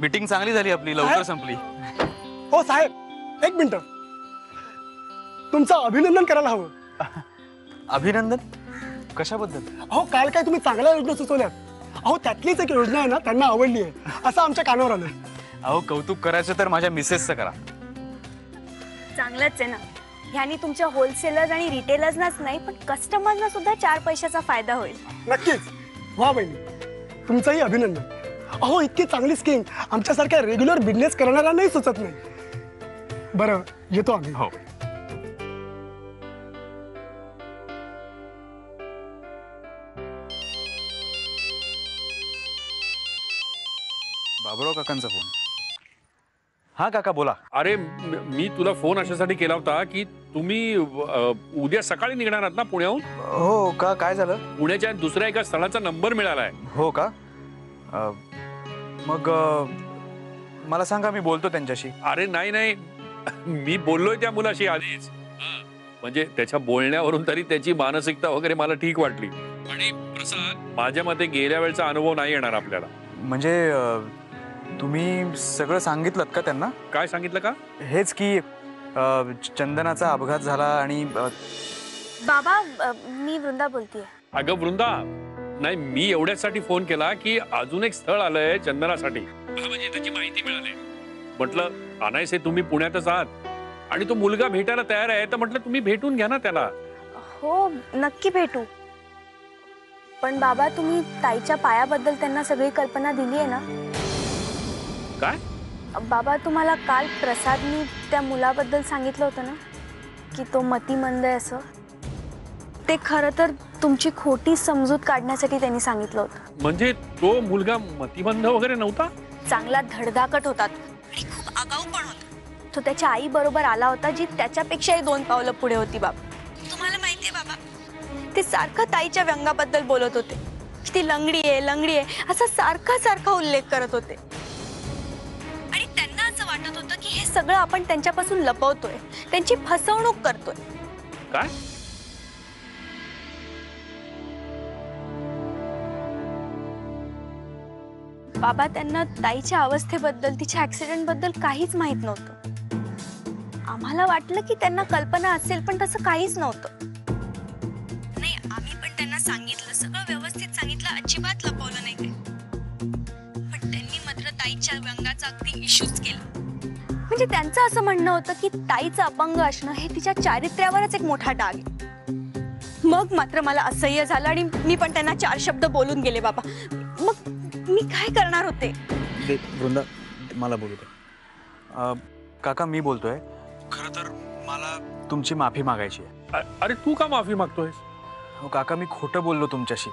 Meeting चांगली झाली आपली लवकर संपली. हो साहेब. एक मिनिट. तुमचं अभिनंदन करायला हवं. अभिनंदन? कशाबद्दल? अहो काल काय तुम्ही चांगल्या योजना सुचवल्यात. अहो त्यातलीच एक योजना आहे ना त्यांना आवडली आहे. असं आमच्या कानावर आलं. अहो कौतुक करायचं तर माझ्या मिसेसचं करा. चांगलंच आहे ना. ह्यानी तुमच्या होलसेलर्स आणि रिटेलर्सनाच नाही पण कस्टमर्सना सुद्धा चार पैशाचा फायदा होईल. नक्कीच. वा बहिणी. तुमचंही अभिनंदन. अहो इतकी चांगली स्कीम आमच्यासारख्या रेग्युलर बिझनेस करणाऱ्यांनाही सुचत नाही. बरं येतो आम्ही. हो. बाबुराव काकांचा फोन. हा काका बोला. अरे म- मी तुला फोन अशासाठी केला होता की तुम्ही अ, उद्या सकाळी निघणार आहात ना पुण्याहून? हो का? काय झालं? पुण्याच्या दुसऱ्या एका स्थळाचा नंबर मिळालाय. हो का? अ, मग अ, मला सांगा मी बोलतो त्यांच्याशी. अरे नाही नाही. मी बोललोय त्या मुलाशी आधीच. हं. म्हणजे त्याच्या बोलण्यावरून तरी त्याची मानसिकता वगैरे मला ठीक वाटली. आणि प्रसाद माझ्या मते गेल्या वेळचा अनुभव नाही येणार आपल्याला. म्हणजे अ, तुम्ही सगळं सांगितलं का त्यांना? काय सांगितलं का? हेच की अ, चंदनाचा अपघात झाला आणि अ, बाबा अ, मी वृंदा बोलतीये. अगं वृंदा! नाही मी एवढ्यासाठी फ़ोन केला की अजून एक स्थळ आलंय चंदनासाठी. म्हणजे त्याची माहिती मिळाली. म्हटलं अनायसे तुम्ही पुण्यातच आहात. आणि तो मुलगा भेटायला तयार आहे तर म्हटलं तुम्ही भेटून घ्या ना त्याला. हो नक्की भेटू. पण बाबा तुम्ही ताईच्या पायाबद्दल त्यांना सगळी कल्पना दिली आहे ना? काय? बाबा तुम्हाला काल प्रसादनी त्या मुलाबद्दल सांगितलं होतं ना? की तो मतिमंद आहे असं? ते खरं तर तुमची खोटी समजूत काढण्यासाठी त्यांनी सांगितलं होतं. म्हणजे तो मुलगा मतिमंद वगैरे नव्हता? चांगला धडधाकट होतात आणि खूप आगाऊ पण होता. तो त्याच्या आई बरोबर आला होता जी त्याच्यापेक्षाही दोन पावलं पुढे होती बाबा तुम्हाला माहितीये बाबा ते सारखं ताईच्या व्यंगाबद्दल बोलत होते. ती लंगडी आहे लंगडी आहे असा सारखा सारखा उल्लेख करत होते. आणि त्यांना असं वाटत होतं की हे सगळं आपण त्यांच्यापासून लपवतोय. त्यांची फसवणूक करतोय. काय? बाबा त्यांना ताईच्या अवस्थेबद्दल तिच्या ऍक्सिडेंटबद्दल काहीच माहीत नव्हतं. आम्हाला वाटलं की त्यांना कल्पना असेल पण तसं काहीच नव्हतं. नाही आम्ही पण त्यांना सांगितलं सगळं व्यवस्थित सांगितलं अजिबात लपवलं नाही पण त्यांनी मात्र ताईच्या व्यंगाचा अगदी इश्यूच केला. म्हणजे त्यांचं असं म्हणणं होतं की ताईचं अपंग असणं हे तिच्या चारित्र्यावरच एक मोठा डाग आहे. मग मात्र मला असह्य झालं आणि मी पण त्यांना चार शब्द बोलून गेले बाबा. मग मी काय करणार होते? दे वृंदा मला बोलू दे. अ, काका मी बोलतोय. खरं तर मला तुमची माफी मागायची आहे. अ- अरे तू का माफी मागतोयस? हो काका मी खोटं बोललो तुमच्याशी.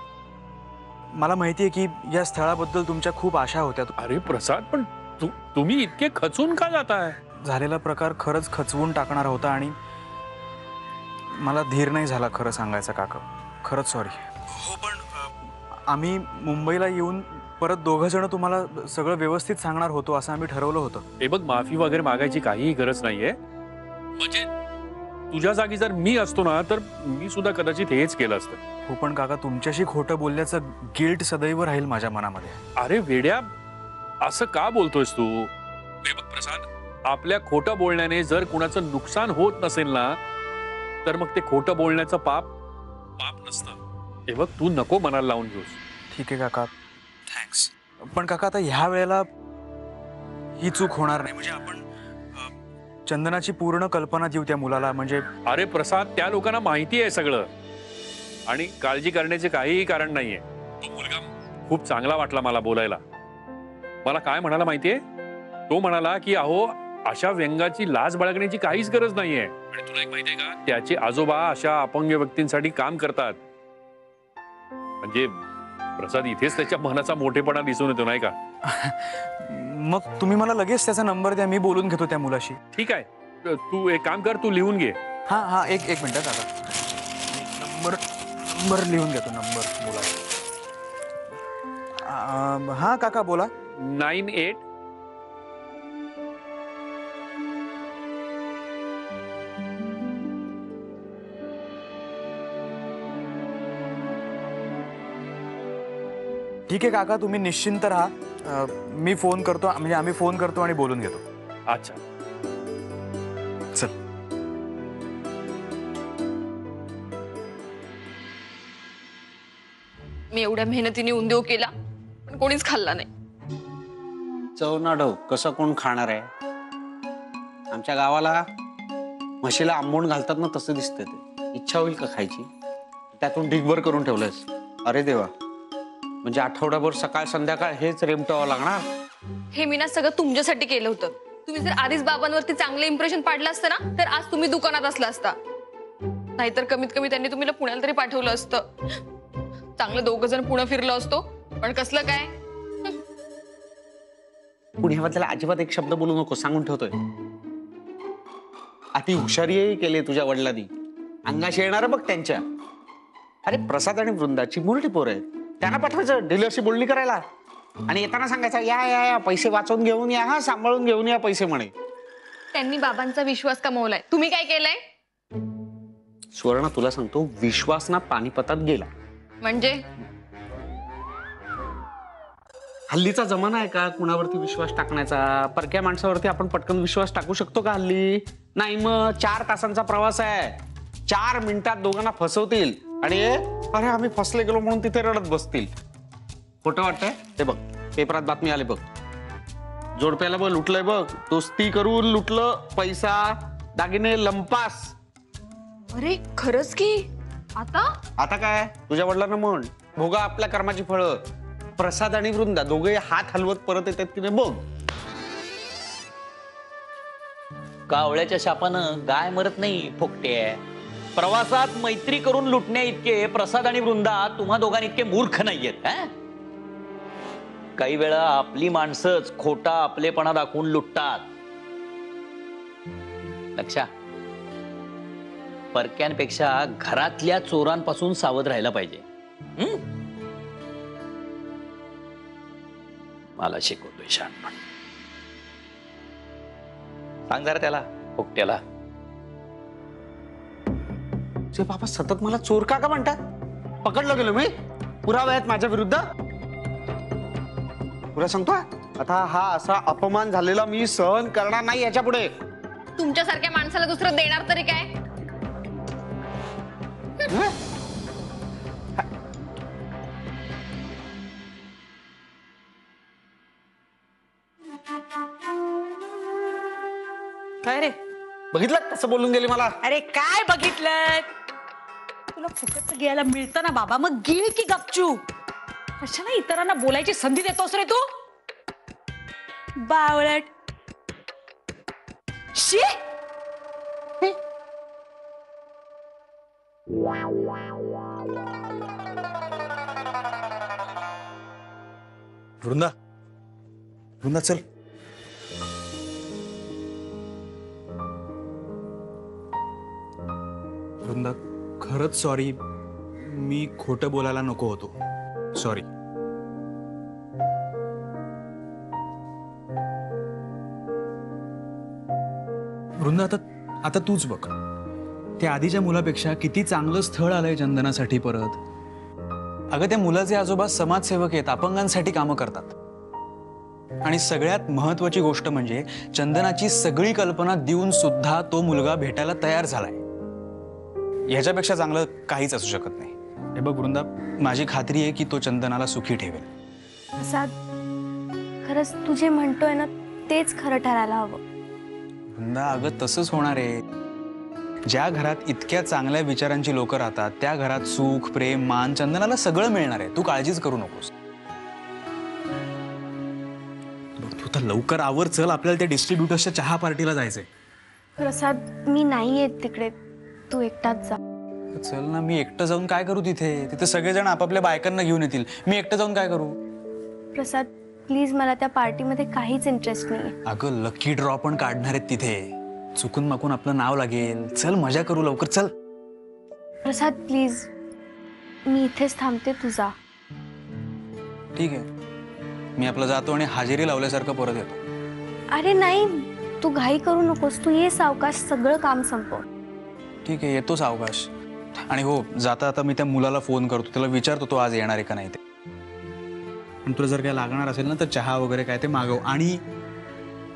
मला माहिती आहे की या स्थळाबद्दल तुमच्या खूप आशा होत्या. अरे प्रसाद पण तू तुम्ही इतके खचून का जाताय? झालेला प्रकार खरंच खचवून टाकणारा होता आणि मला धीर नाही झाला खरं सांगायचं काका. खरंच सॉरी हो पण आम्ही मुंबईला येऊन परत दोघं जण तुम्हाला सगळं व्यवस्थित सांगणार होतो असं आम्ही ठरवलं होतं. हे बघ माफी वगैरे मागायची काहीही गरज नाहीये. म्हणजे? तुझ्या जागी जर मी असतो ना तर मी सुद्धा कदाचित हेच केलं असतं. हो पण काका तुमच्याशी खोटं बोलल्याचं गिल्ट सदैव राहील माझ्या मनामध्ये. अरे वेड्या असं का बोलतोयस तू? हे बघ प्रसाद. आपल्या खोटं बोलण्याने जर कुणाचं नुकसान होत नसेल ना तर मग ते खोटं बोलण्याचं पाप पाप नसतं. हे बघ तू नको मनाला लावून घेऊस. ठीक आहे काका. थँक्स पण काका आता ह्या वेळेला ही चूक होणार नाही. म्हणजे आपण अ, चंदनाची पूर्ण कल्पना देऊ त्या मुलाला म्हणजे अरे प्रसाद त्या लोकांना माहिती आहे सगळं. आणि काळजी करण्याचे काहीही कारण नाहीये. तो मुलगा खूप चांगला वाटला मला बोलायला. मला काय म्हणाला माहितीये? तो म्हणाला की अहो अशा व्यंगाची लाज बाळगण्याची काहीच गरज नाहीये. आणि तुला एक माहितीये का? त्याचे आजोबा अशा अपंग व्यक्तींसाठी काम करतात. म्हणजे प्रसाद इथेच त्याच्या मनाचा मोठेपणा दिसून येतो नाही का? मग तुम्ही मला लगेच त्याचा नंबर द्या मी बोलून घेतो त्या मुलाशी. ठीक आहे. तू एक काम कर तू लिहून घे. हा हा एक एक मिनिट काका नंबर नंबर लिहून घेतो नंबर मुलाचा. हा काका बोला. नाईन एट ठीक आहे काका तुम्ही निश्चिंत राहा. मी फोन करतो म्हणजे आम्ही फोन करतो आणि बोलून घेतो. अच्छा. चल. मी एवढ्या मेहनतीने उंदेव केला पण कोणीच खाल्ला नाही. चव ना ढव कसं कोण खाणार आहे? आमच्या गावाला म्हशीला आंबवून घालतात ना तसं दिसतं ते. इच्छा होईल का खायची? त्यातून ढिगभर करून ठेवलंयस. अरे देवा. म्हणजे आठवडाभर सकाळ संध्याकाळ हेच रेमटावं लागणार? हे मी ना सगळं तुमच्यासाठी केलं होतं. तुम्ही जर आधीच बाबांवरती चांगलं इम्प्रेशन पाडलं असतं ना तर आज तुम्ही दुकानात असला असता. नाहीतर कमीत कमी त्यांनी तुम्हाला पुण्याला तरी पाठवलं असतं. चांगलं दोघं जण पुणे फिरलो असतो पण कसलं काय? पुण्याबद्दल अजिबात एक शब्द बोलू नको सांगून ठेवतोय. अति हुशारीही केली तुझ्या वडिलांनी. अंगाशी येणार बघ त्यांच्या. अरे प्रसाद आणि वृंदाची मुरटी पोर आहेत. त्यांना पाठवायचं डीलरशी बोलणी करायला. आणि येताना सांगायचं या या या पैसे वाचवून घेऊन या हा सांभाळून घेऊन या पैसे म्हणे. त्यांनी बाबांचा विश्वास कमवलाय. तुम्ही काय केलंय? सुवर्ण तुला सांगतो विश्वास ना पानिपतात गेला. म्हणजे? हल्लीचा जमाना आहे का कुणावरती विश्वास टाकण्याचा? परक्या माणसावरती आपण पटकन विश्वास टाकू शकतो का हल्ली? नाही मग चार तासांचा प्रवास आहे. चार मिनिटात दोघांना फसवतील. आणि अरे आम्ही फसले गेलो म्हणून तिथे रडत बसतील. खोटं वाटतंय? ते बघ पेपरात बातमी आली बघ. जोडप्याला बघ लुटलंय बघ. दोस्ती करून लुटलं पैसा दागिने लंपास. अरे खरंच की? आता? आता काय? तुझ्या वडिलांना म्हण. भोगा आपल्या कर्माची फळं. प्रसाद आणि वृंदा दोघे हात हलवत परत येतात की नाही बघ. कावळ्याच्या शापानं गाय मरत नाही फोकटे. प्रवासात मैत्री करून लुटण्या इतके प्रसाद आणि वृंदा तुम्हा दोघांनी इतके मूर्ख नाहीयेत हा? काही वेळा आपली माणसंच खोटा आपलेपणा दाखवून लुटतात. लक्षा परक्यांपेक्षा घरातल्या चोरांपासून सावध राहायला पाहिजे? मला शिकवतोय शहाणपण सांग जरा त्याला. पोकट्याला जे बाबा सतत मला चोर का का म्हणतात? पकडलं गेलो मी. पुरावे आहेत माझ्या विरुद्ध. तुला सांगतो आता हा असा अपमान झालेला मी सहन करणार नाही याच्यापुढे. तुमच्यासारख्या माणसाला दुसरं देणार तरी काय? काय रे? बघितलं कसं बोलून गेली मला? अरे काय बघितलं तुला फुकट घ्यायला मिळतं ना बाबा मग गिळ की गपचू कशाला इतरांना बोलायची संधी देतोस रे तू? बावळट. शी! वृंदा वृंदा चल. वृंदा खरंच सॉरी मी खोटं बोलायला नको होतो. सॉरी वृंदा आता आता तूच बघ. त्या आधीच्या मुलापेक्षा किती चांगलं स्थळ आलंय चंदनासाठी परत. अगं त्या मुलाचे आजोबा समाजसेवक आहेत अपंगांसाठी कामं करतात. आणि सगळ्यात महत्वाची गोष्ट म्हणजे चंदनाची सगळी कल्पना देऊन सुद्धा तो मुलगा भेटायला तयार झालाय. ह्याच्यापेक्षा चांगलं काहीच असू शकत नाही. हे बघ वृंदा माझी खात्री आहे की तो चंदनाला सुखी ठेवेल. प्रसाद खरंच तू जे म्हणतोय ना तेच खरं ठरायला हवं. वृंदा अगं तसंच होणार आहे. ज्या घरात इतक्या चांगल्या विचारांची लोक राहतात त्या घरात सुख प्रेम मान चंदनाला सगळं मिळणार आहे. तू काळजीच करू नकोस. तू तर लवकर आवर चल आपल्याला त्या डिस्ट्रीब्युटर्सच्या चहा पार्टीला जायचंय. प्रसाद मी नाही येत तिकडे. तू एकटाच जा. चल ना मी एकटं जाऊन काय करू तिथे? तिथे सगळेजण आपापल्या बायकांना घेऊन येतील. मी एकटं जाऊन काय करू? प्रसाद प्लीज मला त्या पार्टीमध्ये काहीच इंटरेस्ट नाही अगं लकी ड्रॉ पण काढणार आहेत तिथे. चुकून माकून आपलं नाव लागेल. चल मजा करू लवकर चल. प्रसाद प्लीज. मी इथेच थांबते तुझा ठीक आहे. मी आपलं जातो आणि हजेरी लावल्यासारखं परत येतो. अरे नाही तू घाई करू नकोस. तू ये सावकाश सगळं काम संपव. ठीक आहे येतो सावकाश आणि हो जाता आता मी त्या मुलाला फोन करतो त्याला विचारतो तो आज येणार आहे का नाही ते. आणि तुला जर काय लागणार असेल ना तर चहा वगैरे काय ते मागव. आणि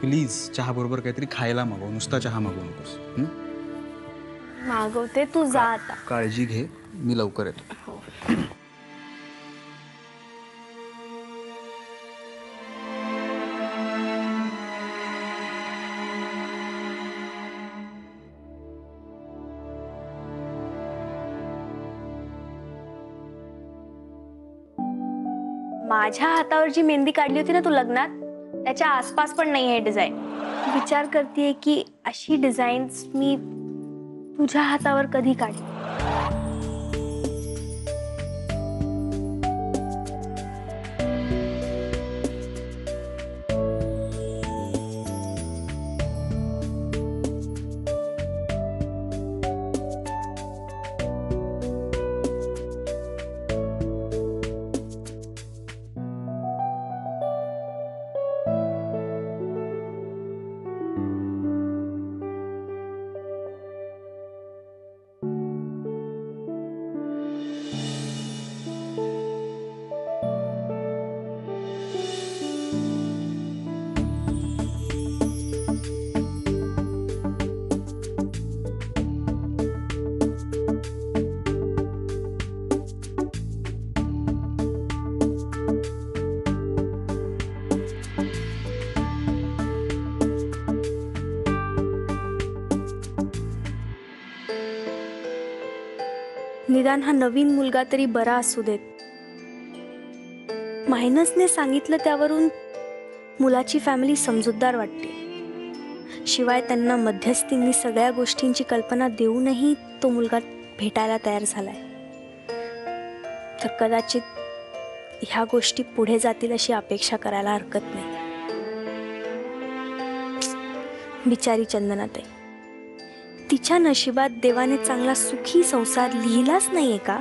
प्लीज चहा बरोबर काहीतरी खायला मागव. नुसता चहा मागवू नकोस. हं? मागवते तू जा आता. काळजी घे मी लवकर येतो. माझ्या हातावर जी मेहंदी काढली होती ना तू लग्नात त्याच्या आसपास पण नाही आहे डिझाईन. विचार करते की अशी डिझाईन्स मी तुझ्या हातावर कधी काढली? निदान हा नवीन मुलगा तरी बरा असू देत. मायनसने सांगितलं त्यावरून मुलाची फॅमिली समजूतदार वाटते. शिवाय त्यांना मध्यस्थींनी सगळ्या गोष्टींची कल्पना देऊनही तो मुलगा भेटायला तयार झालाय. तर कदाचित ह्या गोष्टी पुढे जातील अशी अपेक्षा करायला हरकत नाही. बिचारी चंदनाताई. तिच्या नशिबात देवाने चांगला सुखी संसार लिहिलाच नाहीये का?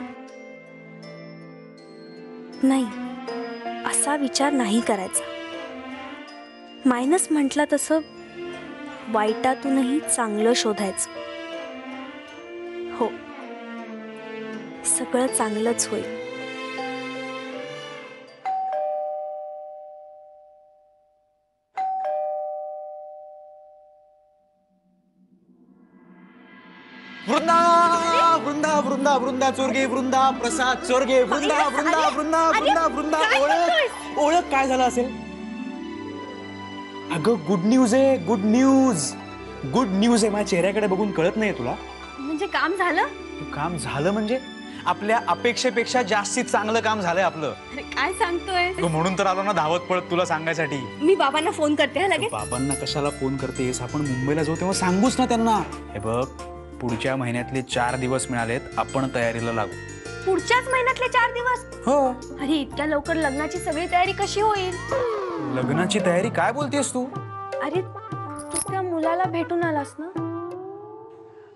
नाही असा विचार नाही करायचा. मायनस म्हटला तसं वाईटातूनही चांगलं शोधायचं. हो सगळं चांगलंच होईल. वृंदा वृंदा चोरगे वृंदा प्रसाद चोरगे वृंदा वृंदा वृंदा वृंदा वृंदा ओळख ओळख काय झालं असेल? अगं गुड न्यूज आहे गुड न्यूज गुड न्यूज आहे माझ्या चेहऱ्याकडे बघून कळत नाही तुला. म्हणजे काम झालं? काम झालं म्हणजे? आपल्या अपेक्षेपेक्षा जास्तीत चांगलं काम झालंय आपलं. अरे काय सांगतोय? अगं, म्हणून तर आलो ना धावत पळत तुला सांगायसाठी. मी बाबांना फोन करते हा लगेच. बाबांना कशाला फोन करतेस? आपण मुंबईला जाऊ तेव्हा सांगूच ना त्यांना. हे बघ पुढच्या महिन्यातले चार दिवस मिळालेत आपण तयारीला लागू. पुढच्याच महिन्यातले चार दिवस? हो. अरे इतक्या लवकर लग्नाची सगळी तयारी कशी होईल? लग्नाची तयारी काय बोलतेस तू? अरे तू त्या मुलाला भेटून आलास ना?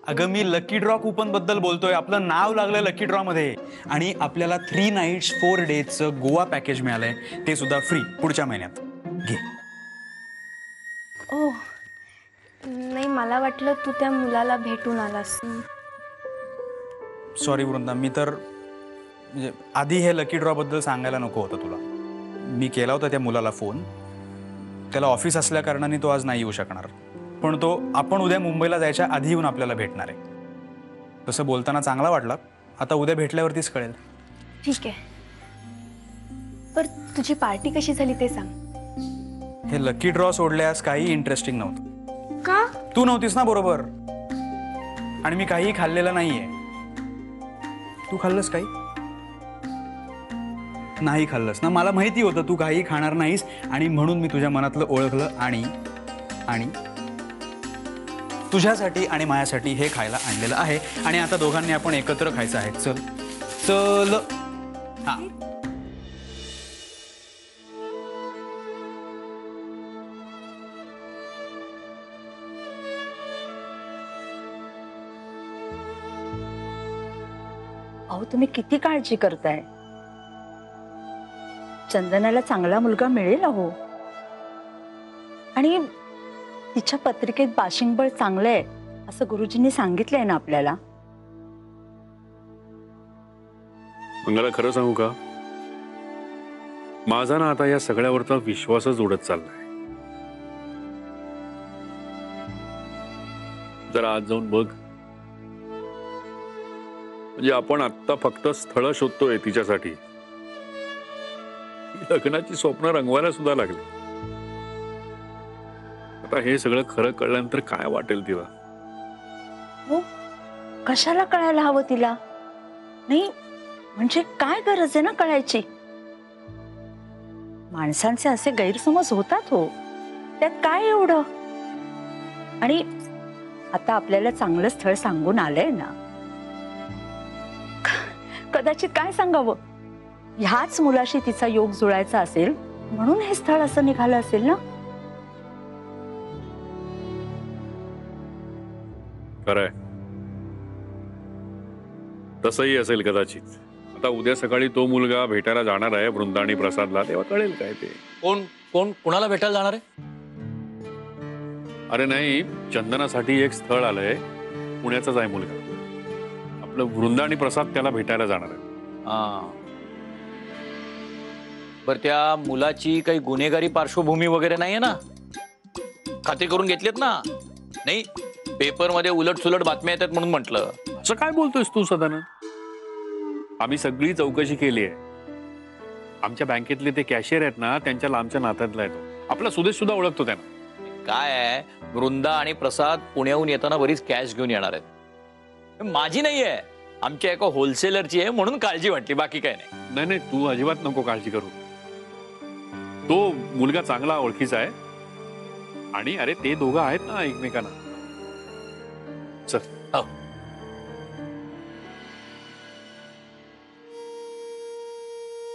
अगं मी लकी ड्रॉ कुपनबद्दल बोलतोय. आपलं नाव लागलं लकी ड्रॉ मध्ये. आणि आपल्याला थ्री नाईट्स फोर डेजचं गोवा पॅकेज मिळालंय. ते सुद्धा फ्री पुढच्या महिन्यात. घे. ओ नाही मला वाटलं तू त्या मुलाला भेटून आलास. सॉरी वृंदा. मी तर म्हणजे आधी हे लकी ड्रॉ बद्दल सांगायला नको होतं तुला. मी केला होता त्या मुलाला फोन त्याला ऑफिस असल्या कारणाने तो आज नाही येऊ शकणार. पण तो आपण उद्या मुंबईला जायच्या आधी येऊन आपल्याला भेटणार आहे. तसं बोलताना चांगला वाटला. आता उद्या भेटल्यावरतीच कळेल. ठीक आहे. पर तुझी पार्टी कशी झाली ते सांग. हे लकी ड्रॉ सोडल्यास काही इंटरेस्टिंग नव्हतं. का? तू नव्हतीस ना बरोबर. आणि मी काही खाल्लेलं नाहीये. तू खाल्लंस काही? नाही खाल्लंस ना. मला माहिती होतं तू काही खाणार नाहीस आणि म्हणून मी तुझ्या मनातलं ओळखलं आणि आणि तुझ्यासाठी आणि माझ्यासाठी हे खायला आणलेलं आहे. आणि आता दोघांनी आपण एकत्र खायचं आहे. चल. चल. हा. तुम्ही किती काळजी करताय? चंदनाला चांगला मुलगा मिळेल अहो. आणि तिच्या पत्रिकेत बाशिंगबळ चांगलं आहे असं गुरुजींनी सांगितलंय ना आपल्याला. मंगला खरं सांगू का? माझा ना आता या सगळ्यावरचा विश्वासच उडत चाललाय. जरा आज जाऊन बघ. म्हणजे आपण आत्ता फक्त स्थळ शोधतोय तिच्यासाठी. लग्नाची स्वप्न रंगवायला सुद्धा लागली. आता हे सगळं खरं कळल्यानंतर काय वाटेल तिला? हो? कशाला कळायला हवं तिला? नाही म्हणजे काय गरज आहे ना कळायची? माणसांचे असे गैरसमज होतात हो. त्यात काय एवढं? आणि आता आपल्याला चांगलं स्थळ सांगून आलंय ना. कदाचित काय सांगावं? ह्याच मुलाशी तिचा योग जुळायचा असेल म्हणून हे स्थळ असं निघालं असेल ना? खरंय. तसंही असेल कदाचित. आता उद्या सकाळी तो मुलगा भेटायला जाणार आहे वृंदाणी प्रसादला. तेव्हा कळेल काय ते. कोण कोण कुणाला भेटायला जाणार आहे? अरे नाही चंदनासाठी एक स्थळ आलंय. पुण्याचाच आहे मुलगा. आपलं वृंदाणी प्रसाद त्याला भेटायला जाणार आहे हा. बर त्या मुलाची काही गुन्हेगारी पार्श्वभूमी वगैरे नाहीये ना? खात्री करून घेतलीत ना? नाही पेपरमध्ये उलट सुलट बातम्या येतात म्हणून म्हटलं. असं काय बोलतोयस तू सदानंद? आम्ही सगळी चौकशी केली आहे. आमच्या बँकेतले ते कॅशियर आहेत ना त्यांच्या लांबच्या नात्यातला आहे तो. आपला सुदेश सुद्धा ओळखतो त्यांना. काय आहे? वृंदा आणि प्रसाद पुण्याहून येताना बरीच कॅश घेऊन येणार आहेत. माझी नाही आहे आमच्या एका होलसेलरची आहे म्हणून काळजी वाटली बाकी काय नाही. नाही नाही तू अजिबात नको काळजी करू. तो मुलगा चांगला ओळखीचा आहे. आणि अरे ते दोघं आहेत ना एकमेकांना. चल. हो.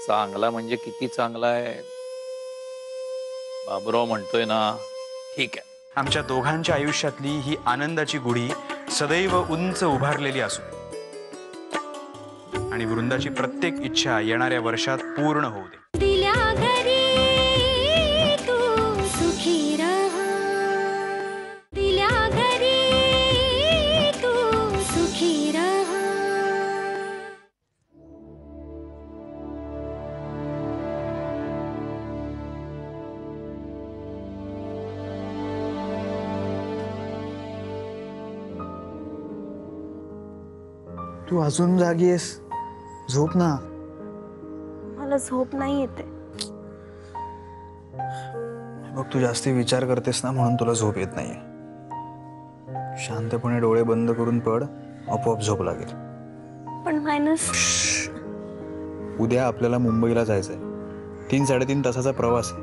चांगला म्हणजे किती चांगला आहे? बाबुराव म्हणतोय ना ठीक आहे. आमच्या दोघांच्या आयुष्यातली ही आनंदाची गुढी सदैव उंच उभारलेली असू दे. आणि वृंदाची प्रत्येक इच्छा येणाऱ्या वर्षात पूर्ण होऊ दे तू अजून जागी आहेस? झोप ना. मला झोप नाही येते. बघ तू जास्ती विचार करतेस ना म्हणून तुला झोप येत नाहीये. शांतपणे डोळे बंद करून पड आपोआप झोप लागेल. पण मायनस उद्या आपल्याला मुंबईला जायचंय. तीन साडेतीन तासाचा प्रवास आहे.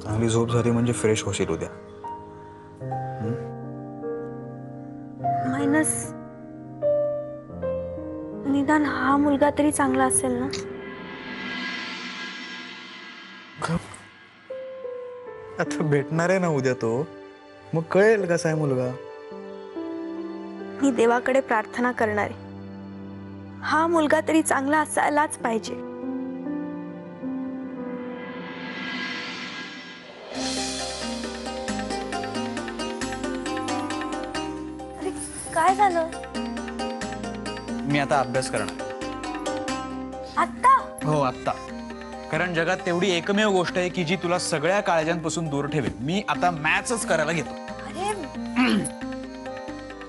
चांगली झोप झाली म्हणजे फ्रेश होशील उद्या. मुलगा तरी चांगला असेल ना? आता भेटणार आहे ना उद्या तो. मग कळेल कसा आहे मुलगा. मी देवाकडे प्रार्थना करणार आहे. हा मुलगा तरी चांगला असायलाच पाहिजे. अरे काय झालं? मी आता अभ्यास करणार. हो आत्ता. कारण जगात तेवढी एकमेव गोष्ट आहे की जी तुला सगळ्या काळजांपासून दूर ठेवेल. मी आता मॅथ्सच करायला घेतो. अरे.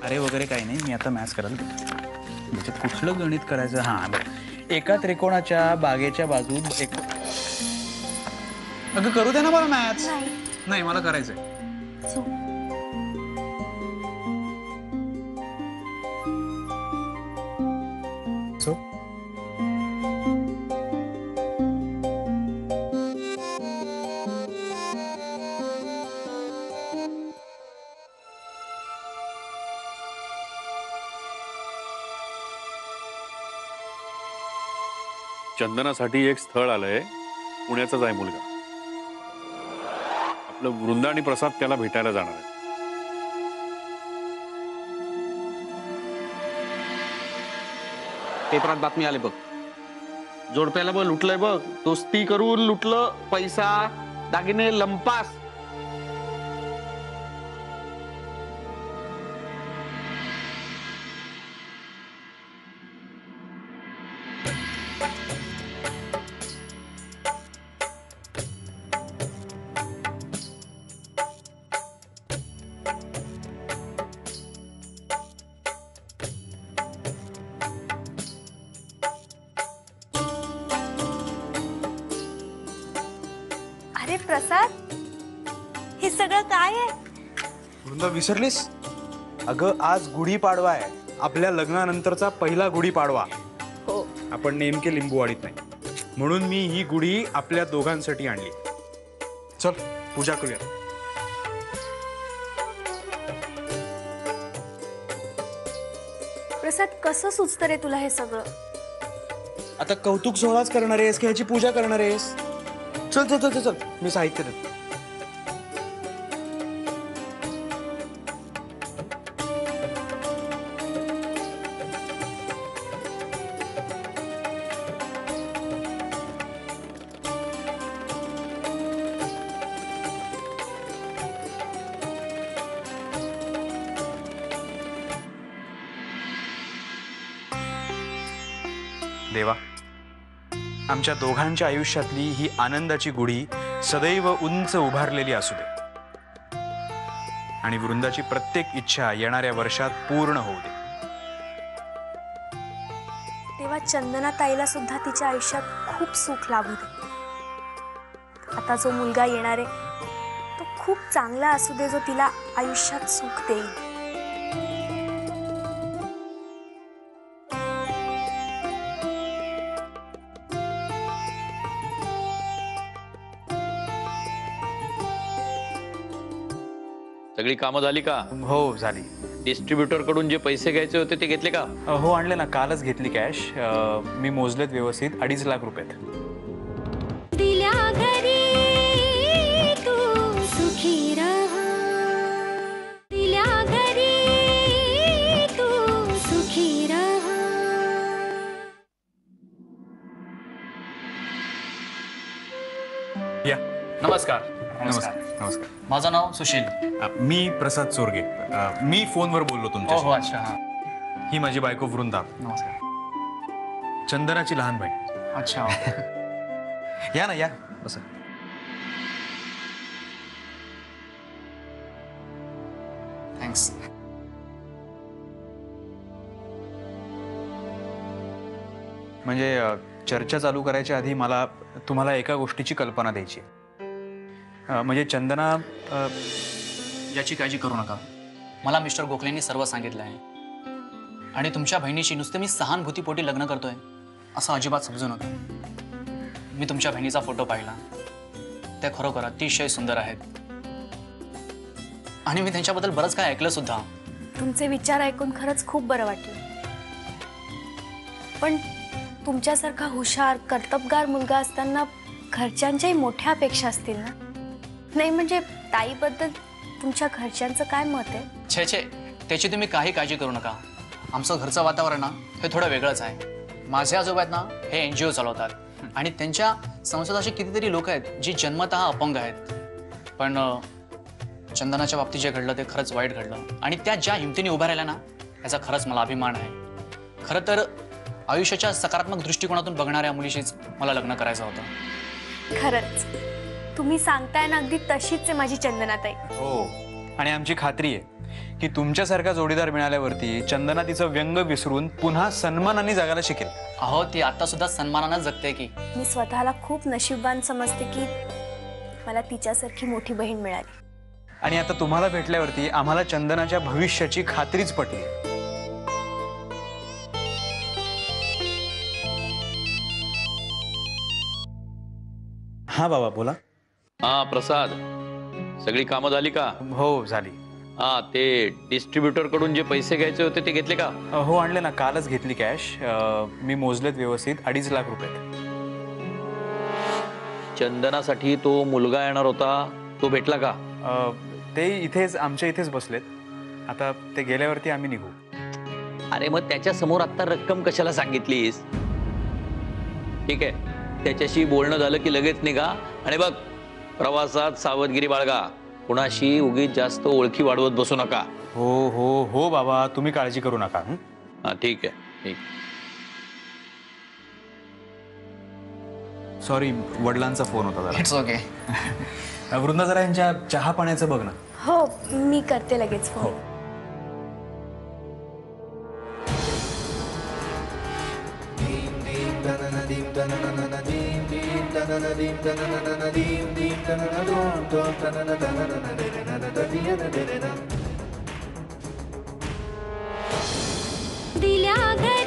अरे वगैरे काही नाही मी आता मॅथ्स करायला घेतो. त्याच्यात कुठलं गणित करायचं? हां बरं एका त्रिकोणाच्या बागेच्या बाजू एक अगं करू दे ना मला मॅथ्स नाही. नाही मला करायचंय. चंदनासाठी एक स्थळ आलंय. पुण्याचाच आहे मुलगा. आपलं वृंदा आणि प्रसाद त्याला भेटायला जाणार आहे. पेपरात बातमी आली बघ. जोडप्याला बघ लुटलंय बघ. दोस्ती करून लुटलं पैसा दागिने लंपास. सगळं काय आहे? वृंदा विसरलीस? अगं आज गुढीपाडवा आहे. आपल्या लग्नानंतरचा पहिला गुढीपाडवा हो. आपण नेमके लिंबूवाडीत नाही. म्हणून मी ही गुढी आपल्या दोघांसाठी आणली. चल पूजा करूया. प्रसाद कसं सुचतं रे तुला हे सगळं? आता कौतुक सोहळाच करणार आहेस की ह्याची पूजा करणार आहेस? चल चल चल चल चल. मी साहित्य देतो. आमच्या दोघांच्या आयुष्यातली ही आनंदाची गुढी सदैव उंच उभारलेली असू दे. आणि वृंदाची प्रत्येक इच्छा येणाऱ्या वर्षात पूर्ण होऊ दे. तेव्हा चंदना ताईला सुद्धा तिच्या आयुष्यात खूप सुख लाभू दे. आता जो मुलगा येणार आहे तो खूप चांगला असू दे जो तिला आयुष्यात सुख देईल. सगळी कामं झाली का? हो झाली. डिस्ट्रीब्युटरकडून जे पैसे घ्यायचे होते ते घेतले का? हो आणले ना. कालच घेतली कॅश मी मोजलेत व्यवस्थित अडीच लाख रुपयात. माझं नाव सुशील. अ, मी प्रसाद चोरगे अ, मी फोनवर बोललो हो हो तुमच्या अच्छा हां. ही माझी बायको वृंदा. नमस्कार. चंदनाची लहान बहीण. अच्छा. या ना या. बसा. थँक्स म्हणजे अ, चर्चा चालू करायच्या आधी मला तुम्हाला एका गोष्टीची कल्पना द्यायची आहे. म्हणजे चंदना अ, याची काळजी करू नका. मला मिस्टर गोखलेंनी सर्व सांगितलं आहे. आणि तुमच्या बहिणीशी नुसते मी सहानुभूतीपोटी लग्न करतोय असं अजिबात समजू नका. मी तुमच्या बहिणीचा फोटो पाहिला. त्या खरोखर अतिशय सुंदर आहेत. आणि मी त्यांच्याबद्दल बरंच काय ऐकलं सुद्धा. तुमचे विचार ऐकून खरंच खूप बरं वाटलं. पण तुमच्यासारखा हुशार कर्तबगार मुलगा असताना घरच्यांच्याही मोठ्या अपेक्षा असतील ना? नाही म्हणजे ताईबद्दल तुमच्या घरच्यांचं काय मत आहे? छे छे त्याची तुम्ही काही काळजी करू नका. आमचं घरचं वातावरण ना हे थोडं वेगळंच आहे. माझे आजोबा आहेत ना हे एन जी ओ चालवतात. आणि त्यांच्या संसद असे कितीतरी लोक आहेत जी जन्मतः अपंग आहेत. पण अं, चंदनाच्या बाबतीत जे घडलं ते खरंच वाईट घडलं. आणि त्या ज्या हिमतीने उभ्या राहिल्या ना याचा खरंच मला अभिमान आहे. खरं तर आयुष्याच्या सकारात्मक दृष्टिकोनातून बघणाऱ्या मुलीशीच मला लग्न करायचं होतं. खरंच. तुम्ही सांगताय ना अगदी तशीच आहे माझी चंदनाताई. हो. आणि आमची खात्री आहे की तुमच्यासारखा जोडीदार मिळाल्यावरती चंदना तिचं व्यंग विसरून पुन्हा सन्मानाने जगायला शिकेल. अहो ती आता सुद्धा सन्मानानं जगते की. मी स्वतःला खूप नशीबवान समजते की मला तिच्यासारखी मोठी बहीण मिळाली. आणि आता तुम्हाला भेटल्यावरती आम्हाला चंदनाच्या भविष्याची खात्रीच पटली. हा बाबा बोला. हा प्रसाद. सगळी कामं झाली का? हो झाली. हा ते डिस्ट्रीब्युटरकडून जे पैसे घ्यायचे होते ते घेतले का? अ, हो आणले ना. कालच घेतली कॅश अ, मी मोजलेत व्यवस्थित. अडीच लाख रुपयात चंदनासाठी तो मुलगा येणार होता. तो भेटला का? अ, ते इथेच आमच्या इथेच बसलेत. आता ते गेल्यावरती आम्ही निघू. अरे मग त्याच्यासमोर आता रक्कम कशाला सांगितलीस? ठीक आहे. त्याच्याशी बोलणं झालं की लगेच निघा. आणि बघ प्रवासात सावधगिरी बाळगा. कुणाशी उगीच जास्त ओळखी वाढवत बसू नका. हो हो हो बाबा. तुम्ही काळजी करू नका हं? हा ठीक आहे ठीक. सॉरी वडिलांचा फोन होता जरा. इट्स ओके वृंदा जरा यांच्या चहा पाण्याचं बघ ना. हो मी करते लगेच फोन. दिल्या गया